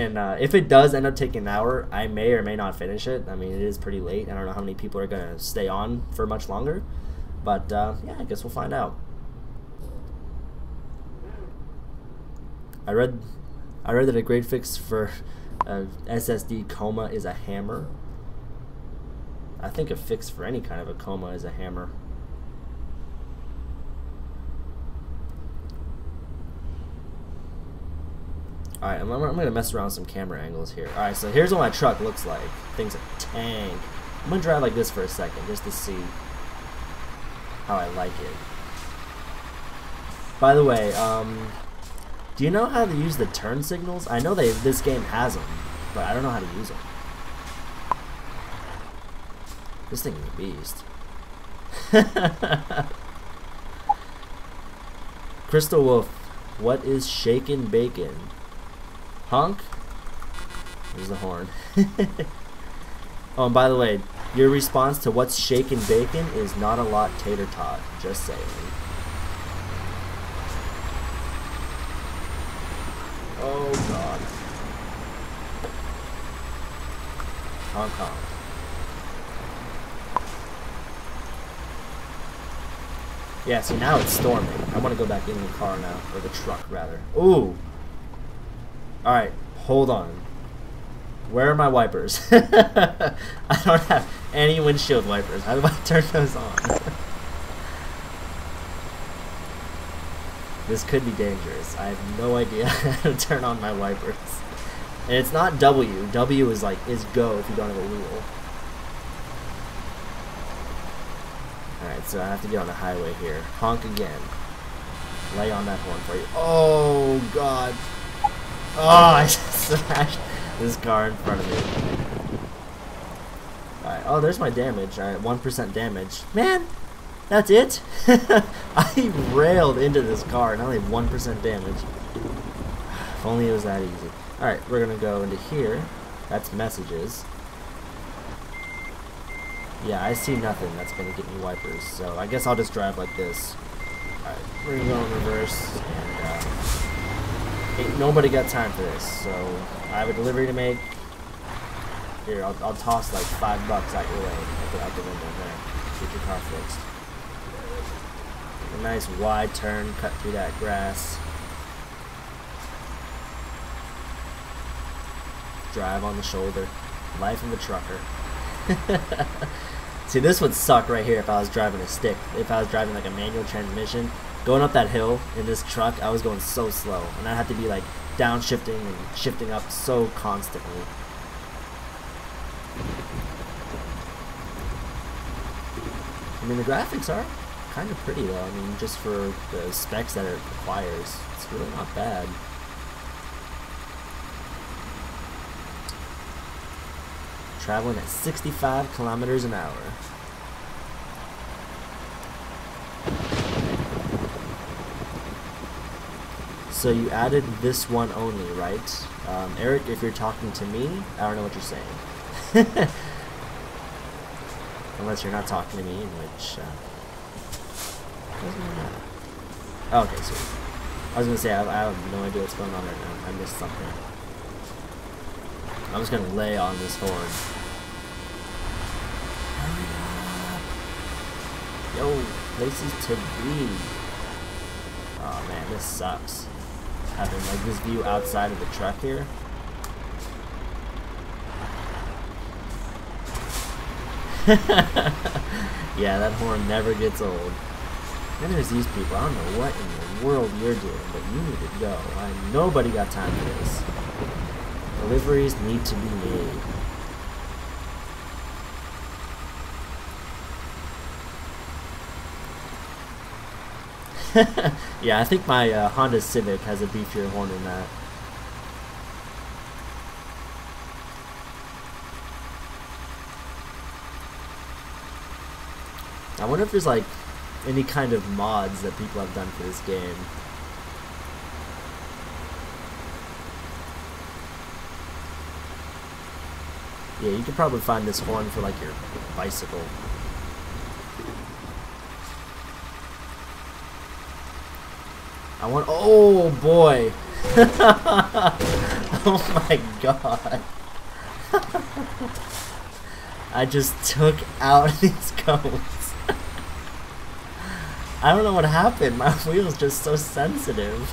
and uh, if it does end up taking an hour, I may or may not finish it. I mean, it is pretty late. I don't know how many people are gonna stay on for much longer, but uh, yeah, I guess we'll find out. I read, I read that a great fix for a SSD coma is a hammer. I think a fix for any kind of a coma is a hammer. Alright, I'm, I'm, gonna mess around with some camera angles here. Alright, so here's what my truck looks like. Thing's a tank. I'm gonna drive like this for a second, just to see how I like it. By the way, um, do you know how to use the turn signals? I know they this game has them, but I don't know how to use them. This thing is a beast. Crystal Wolf, what is shaken bacon? Honk? There's the horn. oh, and by the way, your response to what's shaken bacon is not a lot tater tot. Just saying. Oh god. Hong Kong. Yeah, see now it's storming. I want to go back in the car now, or the truck rather. Ooh. All right, hold on. Where are my wipers? I don't have any windshield wipers. How do I turn those on? this could be dangerous. I have no idea how to turn on my wipers. And it's not W. W is like, is go if you don't have a wheel. Alright, so I have to get on the highway here. Honk again. Lay on that horn for you. Oh, God. Oh, I smashed this car in front of me. Alright, oh, there's my damage. Alright, 1% damage. Man, that's it? I railed into this car and I only have 1% damage. If only it was that easy. Alright, we're gonna go into here. That's messages. Yeah, I see nothing that's gonna get me wipers, so I guess I'll just drive like this. Alright, we're gonna go in reverse, and uh, ain't nobody got time for this, so I have a delivery to make. Here, I'll, I'll toss like five bucks out your way, out the, window there. Get your car fixed. A nice wide turn, cut through that grass. Drive on the shoulder. Life of a trucker. See, this would suck right here if I was driving a stick. If I was driving like a manual transmission, going up that hill in this truck, I was going so slow, and I had to be like downshifting and shifting up so constantly. I mean, the graphics are kind of pretty though. I mean, just for the specs that it requires, it's really not bad. traveling at 65 kilometers an hour. So you added this one only, right? Um, Eric, if you're talking to me, I don't know what you're saying. Unless you're not talking to me, in which... Uh, okay, so... I was gonna say, I, I have no idea what's going on right now. I missed something. I'm just gonna lay on this horn. Yo, places to be. Oh man, this sucks. Having like this view outside of the truck here. yeah, that horn never gets old. Then there's these people. I don't know what in the world you're doing, but you need to go. I, nobody got time for this. Deliveries need to be made. yeah, I think my uh, Honda Civic has a beefier horn than that. I wonder if there's like any kind of mods that people have done for this game. Yeah, you could probably find this horn for like your bicycle. I want. Oh boy. Oh my god. I just took out these cones. I don't know what happened. My wheel's just so sensitive.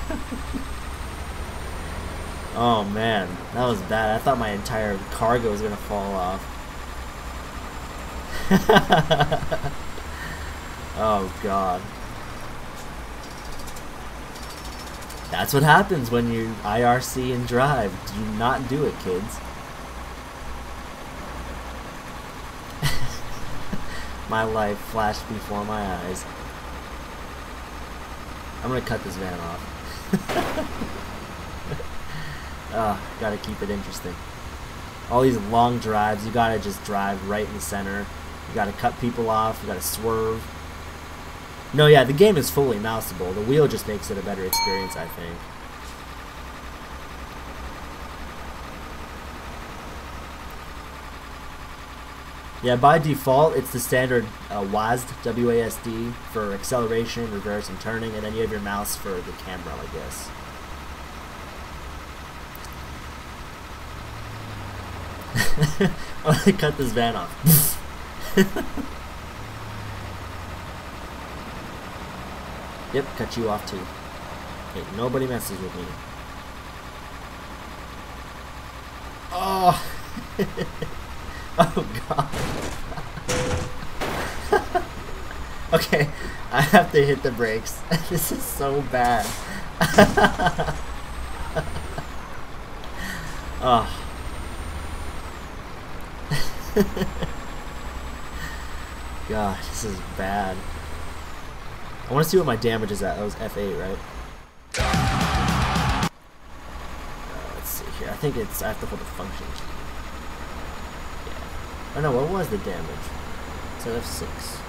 oh man, that was bad. I thought my entire cargo was gonna fall off. oh god. That's what happens when you IRC and drive. Do not do it, kids. my life flashed before my eyes. I'm gonna cut this van off. oh, gotta keep it interesting. All these long drives, you gotta just drive right in the center. You gotta cut people off, you gotta swerve. No, yeah, the game is fully mouseable. The wheel just makes it a better experience, I think. Yeah, by default, it's the standard uh, WASD, W-A-S-D, for acceleration, reverse, and turning, and then you have your mouse for the camera, I guess. I cut this van off. Yep, cut you off too. Hey, nobody messes with me. Oh! oh god. okay, I have to hit the brakes. this is so bad. oh. God, this is bad. I want to see what my damage is at. That was F8, right? Uh, let's see here. I think it's, I have to hold the function key. Yeah. Oh no, what was the damage? So F6.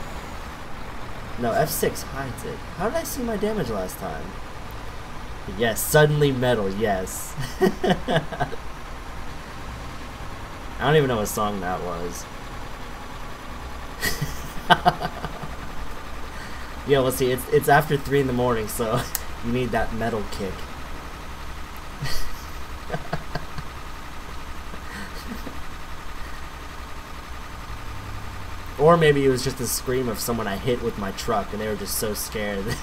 No, F6 hides it. How did I see my damage last time? Yes, suddenly metal, yes. I don't even know what song that was. Yeah, well, see, it's it's after three in the morning, so you need that metal kick. or maybe it was just a scream of someone I hit with my truck, and they were just so scared.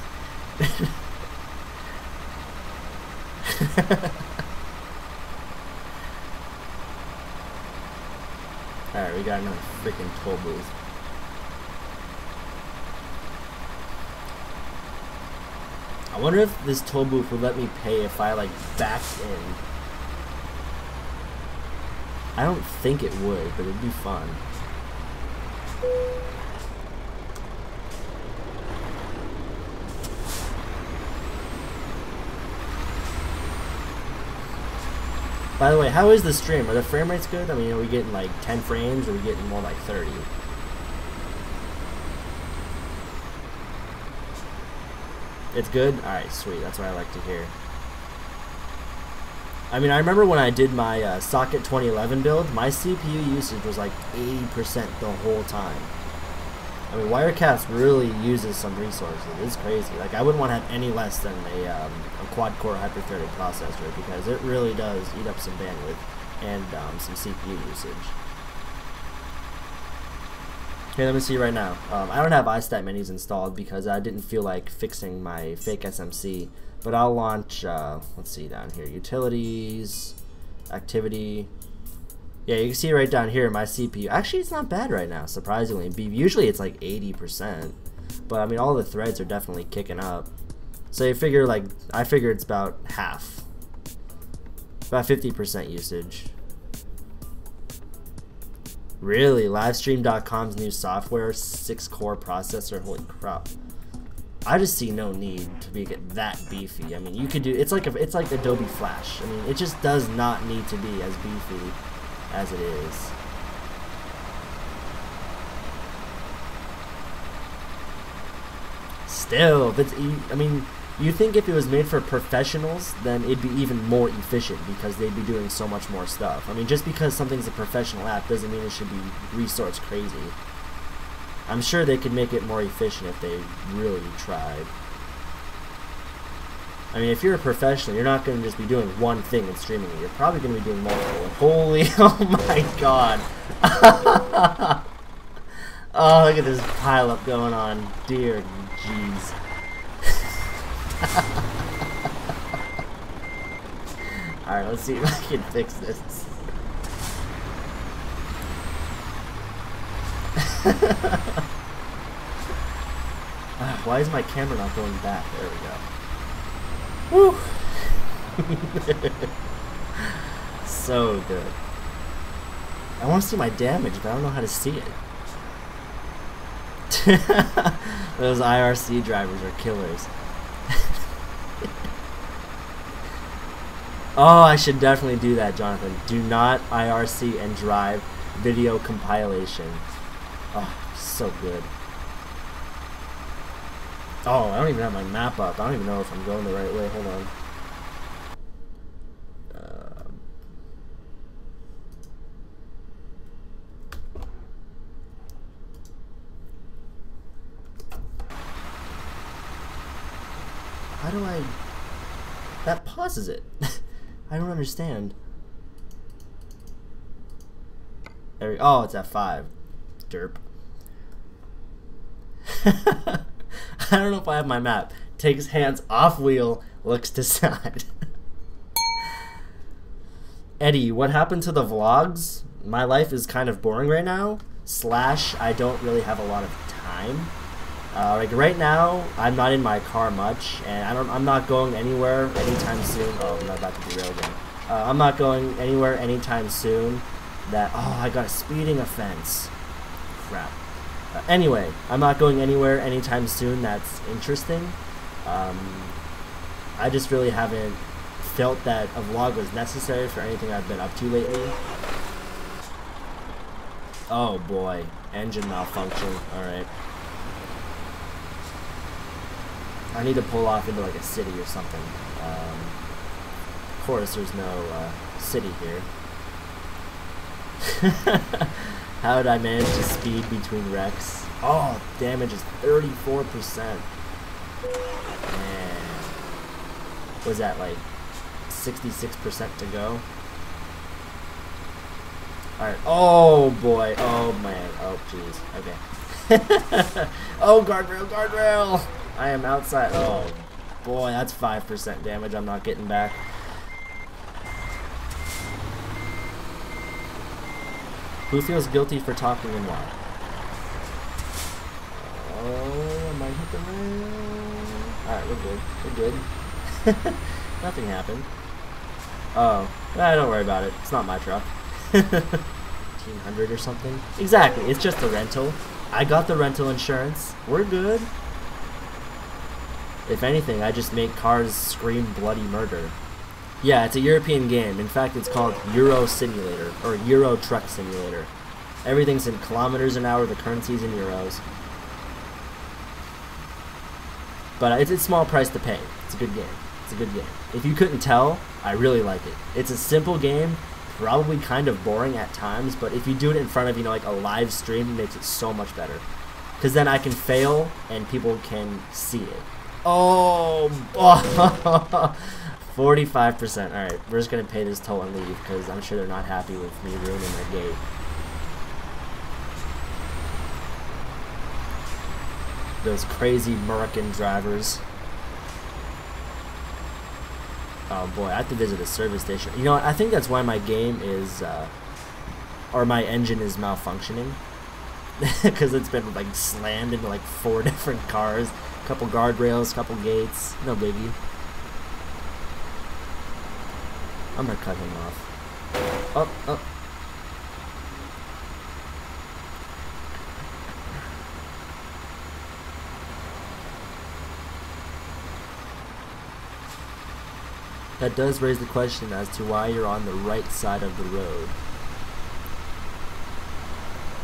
Alright, we got another freaking toll booth. Wonder if this toll booth would let me pay if I like backed in. I don't think it would, but it'd be fun. By the way, how is the stream? Are the frame rates good? I mean, are we getting like 10 frames or are we getting more like 30? It's good? Alright, sweet. That's what I like to hear. I mean, I remember when I did my uh, Socket 2011 build, my CPU usage was like 80% the whole time. I mean, Wirecast really uses some resources. It's crazy. Like, I wouldn't want to have any less than a, um, a quad-core hyper-threaded processor because it really does eat up some bandwidth and um, some CPU usage. Okay, let me see right now. Um, I don't have iStat menus installed because I didn't feel like fixing my fake SMC, but I'll launch, uh, let's see down here, utilities, activity. Yeah, you can see right down here my CPU. Actually, it's not bad right now, surprisingly. Usually it's like 80%, but I mean, all the threads are definitely kicking up. So you figure like, I figure it's about half, about 50% usage. Really? Livestream.com's new software, 6-core processor, holy crap. I just see no need to be get that beefy. I mean, you could do it's like a, it's like Adobe Flash. I mean, it just does not need to be as beefy as it is. Still, that's I mean, you think if it was made for professionals, then it'd be even more efficient because they'd be doing so much more stuff. I mean, just because something's a professional app doesn't mean it should be resource crazy. I'm sure they could make it more efficient if they really tried. I mean, if you're a professional, you're not going to just be doing one thing and streaming it. You're probably going to be doing multiple. Holy, oh my god. oh, look at this pile up going on. Dear jeez. Alright, let's see if I can fix this. why is my camera not going back? There we go. Woo! so good. I want to see my damage, but I don't know how to see it. Those IRC drivers are killers. Oh, I should definitely do that, Jonathan. Do not IRC and drive video compilation. Oh, so good. Oh, I don't even have my map up. I don't even know if I'm going the right way. Hold on. Do I... That pauses it. I don't understand. There we... Oh, it's at 5. Derp. I don't know if I have my map. Takes hands off wheel, looks to side. Eddie, what happened to the vlogs? My life is kind of boring right now. Slash, I don't really have a lot of time. Uh, like right now, I'm not in my car much, and I don't. I'm not going anywhere anytime soon. Oh, I'm not about to derail again. Uh, I'm not going anywhere anytime soon. That oh, I got a speeding offense. Crap. Uh, anyway, I'm not going anywhere anytime soon that's interesting. Um, I just really haven't felt that a vlog was necessary for anything I've been up to lately. Oh boy, engine malfunction. Alright. I need to pull off into like a city or something. Um, of course, there's no uh, city here. How did I manage to speed between wrecks? Oh, damage is 34%. And was that like 66% to go? Alright. Oh boy. Oh man. Oh jeez. Okay. oh guardrail, guardrail! I am outside. Oh boy, that's 5% damage I'm not getting back. Who feels guilty for talking and why? Oh, I might hit the rail. Alright, we're good. We're good. Nothing happened. Oh, eh, don't worry about it. It's not my truck. 1500 or something. Exactly, it's just a rental. I got the rental insurance. We're good. If anything, I just make cars scream bloody murder. Yeah, it's a European game. In fact, it's called Euro Simulator, or Euro Truck Simulator. Everything's in kilometers an hour, the currency's in euros. But it's a small price to pay. It's a good game. It's a good game. If you couldn't tell, I really like it. It's a simple game, probably kind of boring at times, but if you do it in front of, you know, like a live stream, it makes it so much better. Because then I can fail and people can see it. Oh, 45%. Alright, we're just going to pay this toll and leave because I'm sure they're not happy with me ruining their gate. Those crazy American drivers. Oh boy, I have to visit a service station. You know what, I think that's why my game is, uh, or my engine is malfunctioning. Because it's been, like, slammed into, like, four different cars. a Couple guardrails, a couple gates. No biggie. I'm gonna cut him off. Up, up. That does raise the question as to why you're on the right side of the road.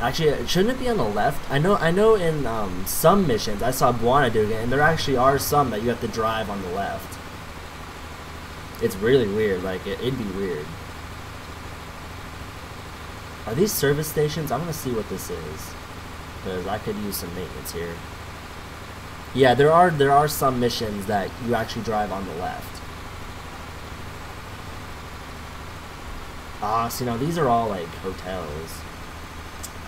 Actually, shouldn't it be on the left? I know I know in um, some missions, I saw Buana doing it, and there actually are some that you have to drive on the left. It's really weird, like, it, it'd be weird. Are these service stations? I'm gonna see what this is. Because I could use some maintenance here. Yeah, there are there are some missions that you actually drive on the left. Ah, so know, these are all like hotels.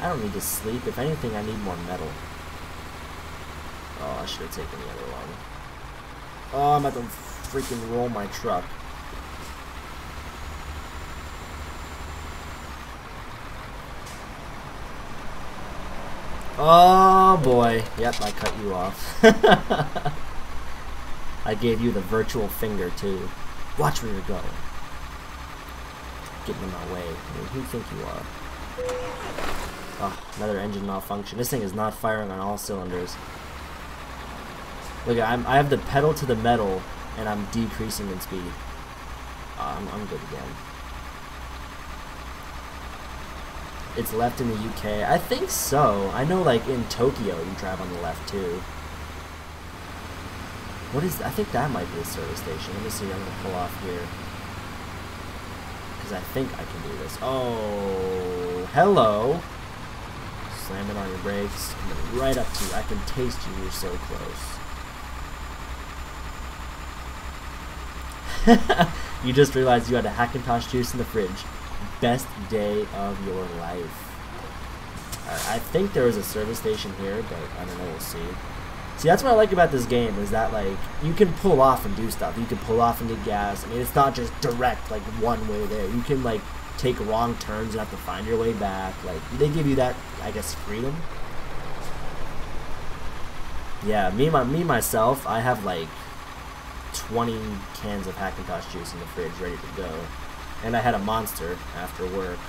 I don't need to sleep. If anything, I need more metal. Oh, I should have taken the other one. Oh, I'm about to freaking roll my truck. Oh boy. Yep, I cut you off. I gave you the virtual finger too. Watch where you're going. Get in my way. I mean, who do you think you are? Oh, another engine malfunction. This thing is not firing on all cylinders. Look, I'm, I have the pedal to the metal, and I'm decreasing in speed. Uh, I'm, I'm good again. It's left in the UK. I think so. I know, like, in Tokyo, you drive on the left, too. What is... I think that might be a service station. Let me see. I'm going to pull off here. Because I think I can do this. Oh, hello. Slamming on your brakes. Coming right up to you. I can taste you. You're so close. you just realized you had a Hackintosh juice in the fridge best day of your life. I think there is a service station here, but I don't know, we'll see. See, that's what I like about this game, is that, like, you can pull off and do stuff. You can pull off and get gas. I mean, it's not just direct, like, one way there. You can, like, take wrong turns and have to find your way back. Like, they give you that, I guess, freedom. Yeah, me, my, me myself, I have, like, 20 cans of Hackintosh juice in the fridge ready to go and I had a monster after work.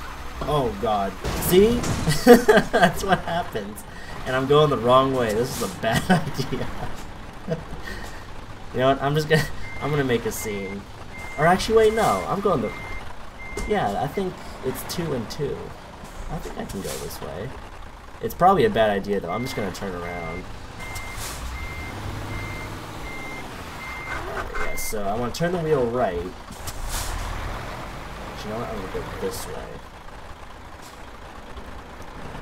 Oh god. See? That's what happens. And I'm going the wrong way. This is a bad idea. you know what? I'm just gonna I'm gonna make a scene. Or actually wait, no. I'm going the Yeah, I think it's two and two. I think I can go this way. It's probably a bad idea though. I'm just gonna turn around. Yeah, so I want to turn the wheel right you know what? I'm gonna go this way.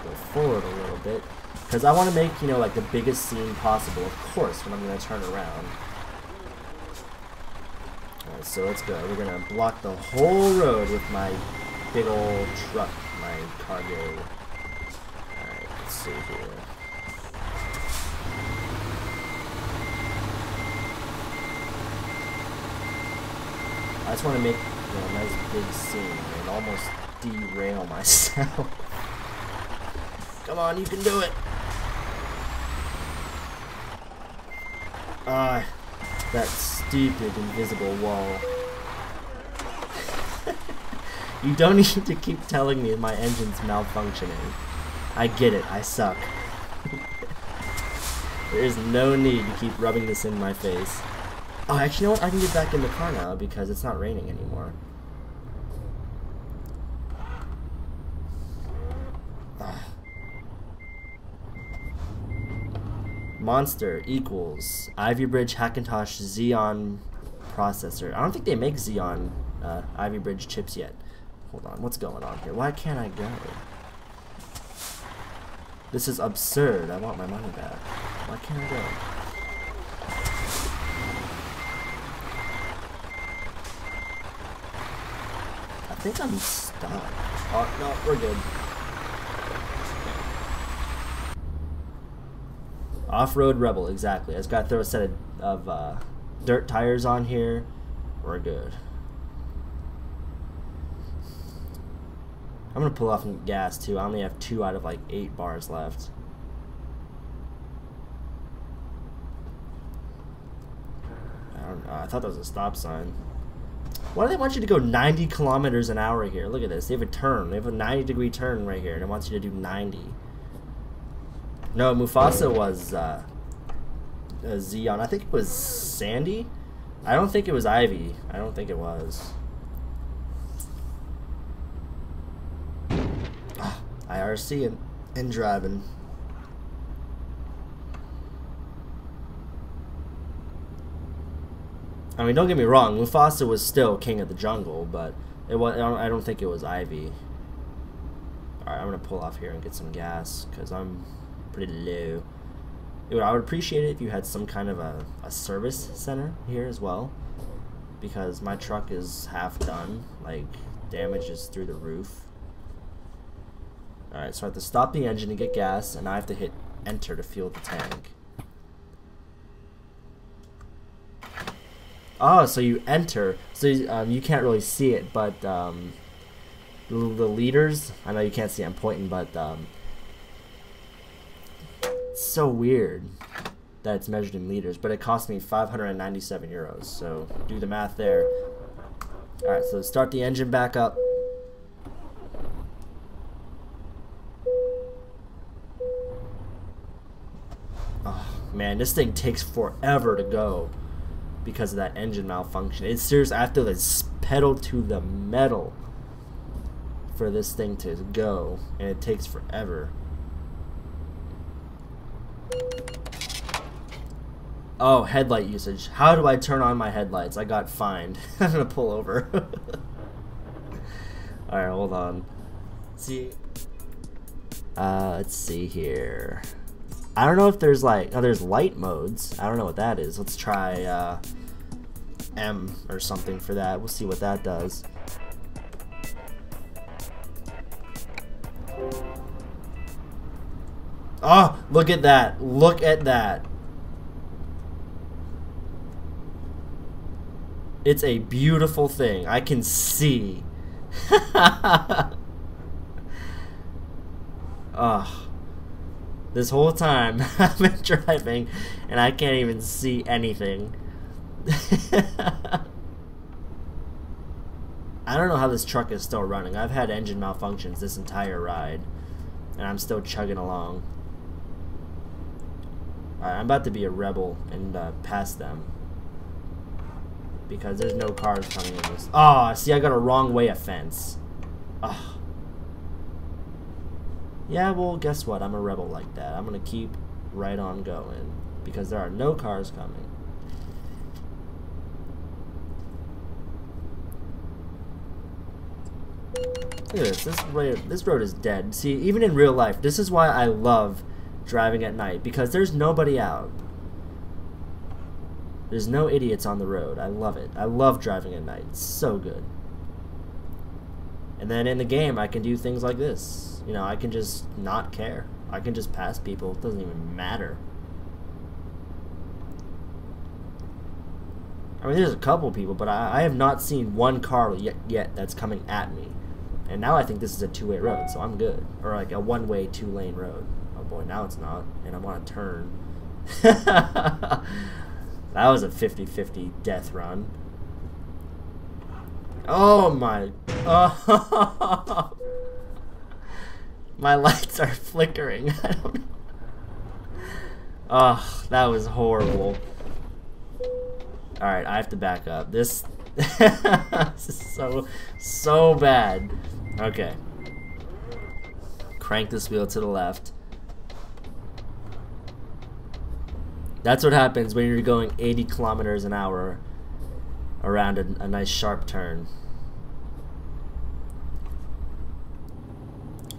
Go forward a little bit. Because I want to make, you know, like the biggest scene possible, of course, when I'm going to turn around. So let's go. We're to block the whole road with my big old truck, my cargo. Alright, let's see here. I just want to make you know, a nice big scene and almost derail myself. Come on, you can do it! Ah, that stupid invisible wall. you don't need to keep telling me my engine's malfunctioning. I get it, I suck. there is no need to keep rubbing this in my face. Oh, actually, you know what? I can get back in the car now because it's not raining anymore. Monster equals Ivy Bridge Hackintosh Xeon processor. I don't think they make Xeon uh, Ivy Bridge chips yet. Hold on, what's going on here? Why can't I go? This is absurd. I want my money back. Why can't I go? I think I'm stuck. Oh, no, we're good. Off-road Rebel, exactly. I just gotta throw a set of, of uh, dirt tires on here. We're good. I'm gonna pull off some gas too. I only have two out of like eight bars left. I, don't, uh, I thought that was a stop sign. Why do they want you to go 90 kilometers an hour here? Look at this. They have a turn. They have a 90 degree turn right here, and it wants you to do 90. No, Mufasa was uh, Xeon. I think it was Sandy. I don't think it was Ivy. I don't think it was. IRC and, and driving. I mean, don't get me wrong. Mufasa was still king of the jungle, but it was. I don't think it was Ivy. All right, I'm gonna pull off here and get some gas because I'm pretty low. I would appreciate it if you had some kind of a, a service center here as well. Because my truck is half done. Like, damage is through the roof. Alright, so I have to stop the engine to get gas, and I have to hit enter to fuel the tank. Oh, so you enter. So um, you can't really see it, but um, the, the liters, I know you can't see I'm pointing, but um, it's so weird that it's measured in liters, but it cost me 597 euros. So do the math there. All right, so start the engine back up. Oh, man, this thing takes forever to go because of that engine malfunction. It's serious. I have to pedal to the metal for this thing to go, and it takes forever. Oh, headlight usage. How do I turn on my headlights? I got fined. I'm gonna pull over. Alright, hold on. See. Uh, let's see here. I don't know if there's like, oh, there's light modes. I don't know what that is. Let's try uh, M or something for that. We'll see what that does. Oh, look at that. Look at that. It's a beautiful thing. I can see. Ugh. Ah. This whole time I've been driving and I can't even see anything. I don't know how this truck is still running. I've had engine malfunctions this entire ride and I'm still chugging along. I'm about to be a rebel and uh, pass them because there's no cars coming in this. Oh, see, I got a wrong way offense. Oh. Yeah, well, guess what? I'm a rebel like that. I'm going to keep right on going because there are no cars coming. Look at this. This road, this road is dead. See, even in real life, this is why I love driving at night because there's nobody out. There's no idiots on the road. I love it. I love driving at night. It's so good. And then in the game, I can do things like this. You know, I can just not care. I can just pass people. It doesn't even matter. I mean, there's a couple people, but I, I have not seen one car yet, yet that's coming at me. And now I think this is a two-way road, so I'm good. Or like a one-way, two-lane road. Boy, now it's not. And I'm on a turn. That was a 50-50 death run. Oh my... Oh. my lights are flickering. I don't know. Oh, that was horrible. Alright, I have to back up. This, this is so, so bad. Okay. Crank this wheel to the left. That's what happens when you're going 80 kilometers an hour around a, a nice sharp turn.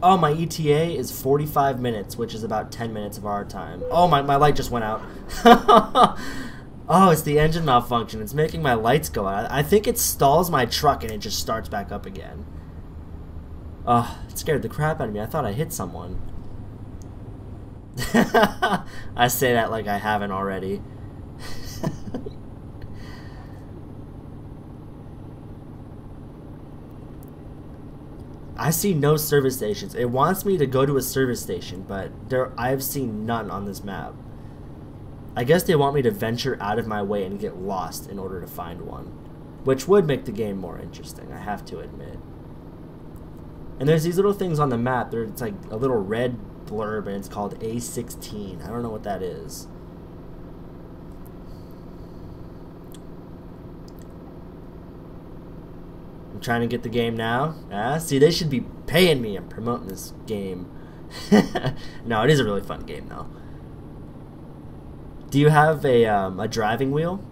Oh, my ETA is 45 minutes, which is about 10 minutes of our time. Oh, my, my light just went out. oh, it's the engine malfunction. It's making my lights go out. I think it stalls my truck and it just starts back up again. Oh, it scared the crap out of me. I thought I hit someone. I say that like I haven't already. I see no service stations. It wants me to go to a service station, but there I've seen none on this map. I guess they want me to venture out of my way and get lost in order to find one, which would make the game more interesting, I have to admit. And there's these little things on the map. There's like a little red blurb and it's called A16. I don't know what that is. I'm trying to get the game now. Ah, see, they should be paying me and promoting this game. no, it is a really fun game though. Do you have a, um, a driving wheel?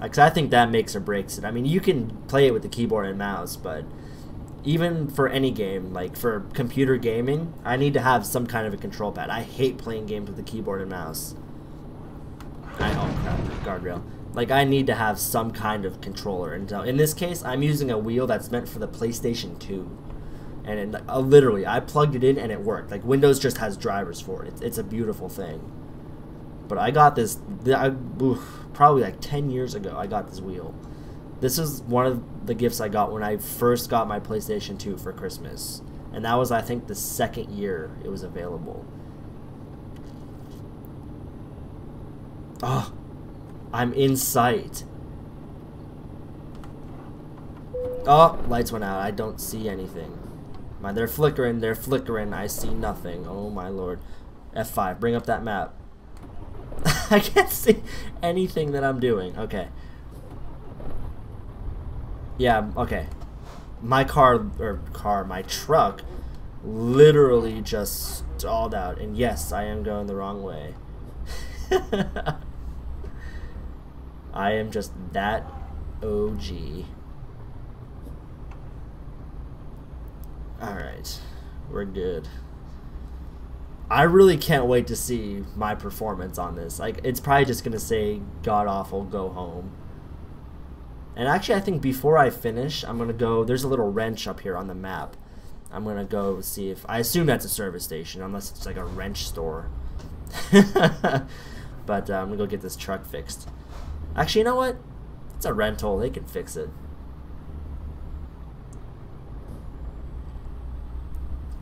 Because I think that makes or breaks it. I mean, you can play it with the keyboard and mouse, but even for any game, like for computer gaming, I need to have some kind of a control pad. I hate playing games with a keyboard and mouse. I oh crap, guardrail. Like I need to have some kind of controller, and so in this case, I'm using a wheel that's meant for the PlayStation 2, and it, uh, literally I plugged it in and it worked. Like Windows just has drivers for it. It's, it's a beautiful thing. But I got this, I, oof, probably like 10 years ago. I got this wheel this is one of the gifts I got when I first got my PlayStation 2 for Christmas. And that was, I think, the second year it was available. Oh, I'm in sight. Oh, lights went out. I don't see anything. My, they're flickering. They're flickering. I see nothing. Oh, my lord. F5. Bring up that map. I can't see anything that I'm doing. Okay. Yeah, okay. My car, or car, my truck literally just stalled out. And yes, I am going the wrong way. I am just that OG. Alright, we're good. I really can't wait to see my performance on this. Like, it's probably just gonna say god awful, go home. And actually, I think before I finish, I'm going to go... There's a little wrench up here on the map. I'm going to go see if... I assume that's a service station, unless it's like a wrench store. but uh, I'm going to go get this truck fixed. Actually, you know what? It's a rental. They can fix it.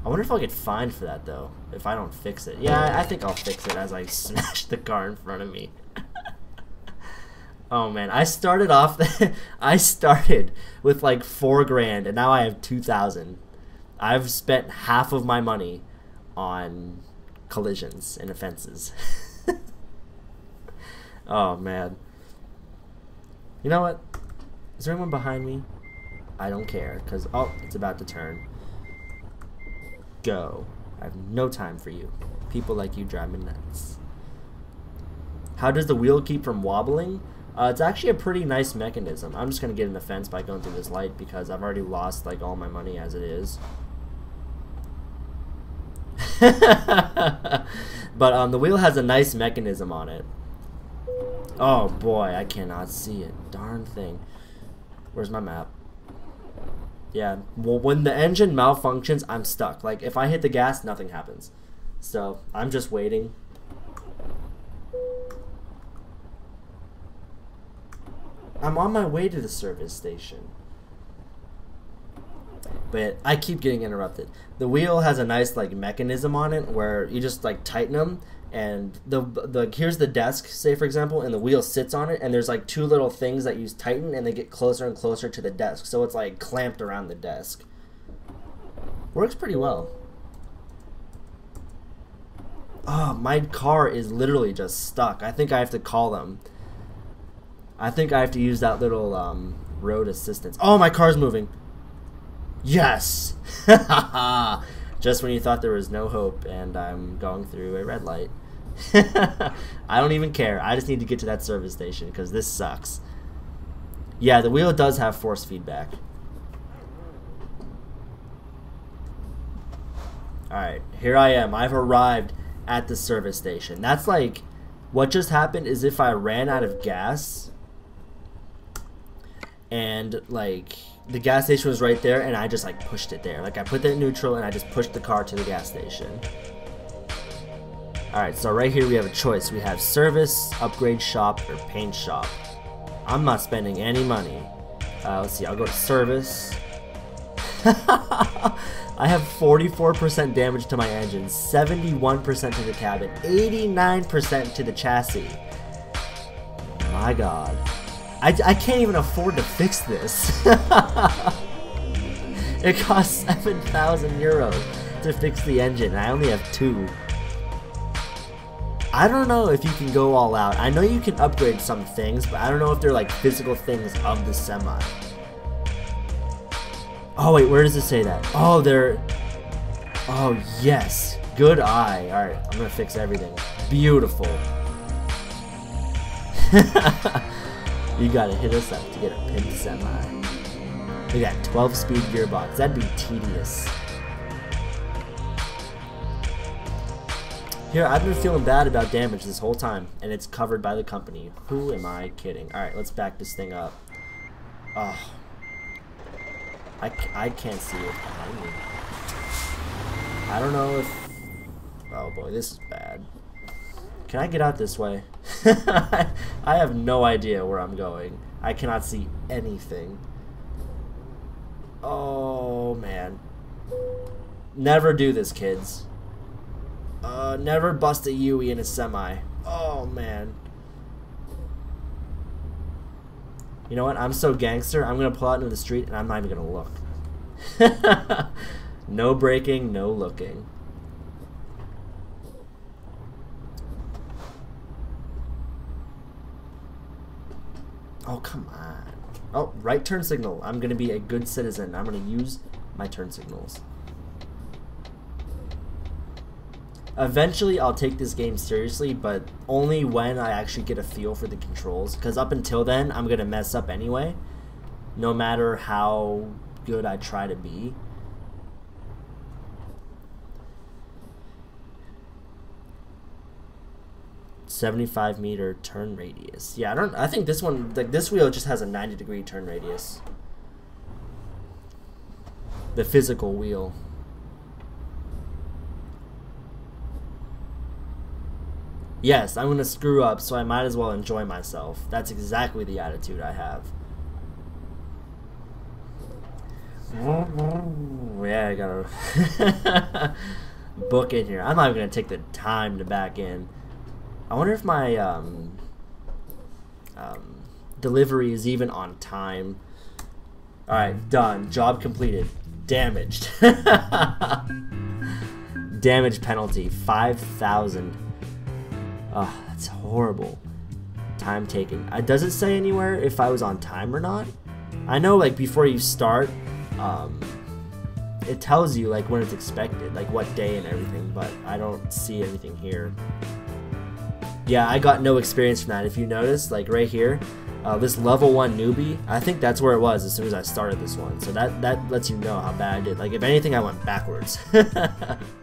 I wonder if I'll get fined for that, though, if I don't fix it. Yeah, I think I'll fix it as I smash the car in front of me. Oh man, I started off. I started with like four grand, and now I have two thousand. I've spent half of my money on collisions and offenses. oh man. You know what? Is there anyone behind me? I don't care, cause oh, it's about to turn. Go. I have no time for you. People like you drive me nuts. How does the wheel keep from wobbling? Uh, it's actually a pretty nice mechanism. I'm just going to get an offense by going through this light because I've already lost like all my money as it is. but um, the wheel has a nice mechanism on it. Oh boy, I cannot see it. Darn thing. Where's my map? Yeah, well, when the engine malfunctions, I'm stuck. Like, if I hit the gas, nothing happens. So, I'm just waiting. I'm on my way to the service station. But I keep getting interrupted. The wheel has a nice like mechanism on it where you just like tighten them and the the here's the desk say for example and the wheel sits on it and there's like two little things that you tighten and they get closer and closer to the desk. So it's like clamped around the desk. Works pretty well. Oh my car is literally just stuck. I think i have to call them I think I have to use that little um, road assistance. Oh, my car's moving. Yes! Just when you thought there was no hope and I'm going through a red light. I don't even care. I just need to get to that service station because this sucks. Yeah, the wheel does have force feedback. Alright, here I am. I've arrived at the service station. That's like, what just happened is if I ran out of gas and like the gas station was right there and I just like pushed it there. Like I put that neutral and I just pushed the car to the gas station. Alright, so right here we have a choice. We have service, upgrade shop, or paint shop. I'm not spending any money. Uh, let's see, I'll go to service. I have 44% damage to my engine, 71% to the cabin, 89% to the chassis. My god. I, I can't even afford to fix this. it costs 7,000 euros to fix the engine. I only have two. I don't know if you can go all out. I know you can upgrade some things, but I don't know if they're like physical things of the semi. Oh wait, where does it say that? Oh, they're... Oh, yes. Good eye. Alright, I'm gonna fix everything. Beautiful. You gotta hit us up to get a pin semi. We got 12 speed gearbox. That'd be tedious. Here, I've been feeling bad about damage this whole time, and it's covered by the company. Who am I kidding? Alright, let's back this thing up. Oh. I, I can't see it behind me. I don't know if... Oh boy, this is bad. Can I get out this way? I have no idea where I'm going. I cannot see anything. Oh, man. Never do this, kids. Uh, never bust a Yui in a semi. Oh, man. You know what? I'm so gangster, I'm going to pull out into the street and I'm not even going to look. no braking, no looking. Oh, come on. Oh, right turn signal. I'm going to be a good citizen. I'm going to use my turn signals. Eventually, I'll take this game seriously, but only when I actually get a feel for the controls. Because up until then, I'm going to mess up anyway. No matter how good I try to be. 75 meter turn radius. Yeah, I don't. I think this one, like this wheel, just has a 90 degree turn radius. The physical wheel. Yes, I'm gonna screw up, so I might as well enjoy myself. That's exactly the attitude I have. Yeah, I gotta book in here. I'm not even gonna take the time to back in. I wonder if my um, um, delivery is even on time. Alright, done. Job completed. Damaged. Damage penalty, 5,000. Oh, that's horrible. Time taken. It doesn't say anywhere if I was on time or not. I know, like, before you start, um, it tells you, like, when it's expected, like, what day and everything, but I don't see anything here. Yeah, I got no experience from that. If you notice, like right here, uh, this level one newbie, I think that's where it was as soon as I started this one. So that that lets you know how bad I did. Like if anything, I went backwards.